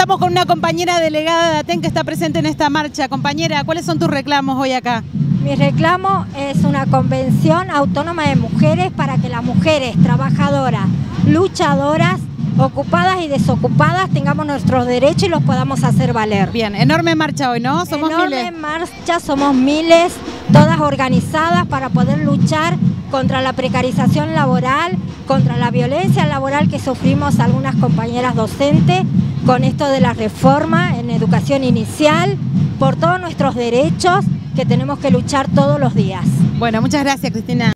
Estamos con una compañera delegada de ATEN que está presente en esta marcha. Compañera, ¿cuáles son tus reclamos hoy acá? Mi reclamo es una convención autónoma de mujeres para que las mujeres trabajadoras, luchadoras, ocupadas y desocupadas tengamos nuestros derechos y los podamos hacer valer. Bien, enorme marcha hoy, ¿no? Somos enorme miles. marcha, somos miles, todas organizadas para poder luchar contra la precarización laboral, contra la violencia laboral que sufrimos algunas compañeras docentes con esto de la reforma en educación inicial, por todos nuestros derechos que tenemos que luchar todos los días. Bueno, muchas gracias, Cristina.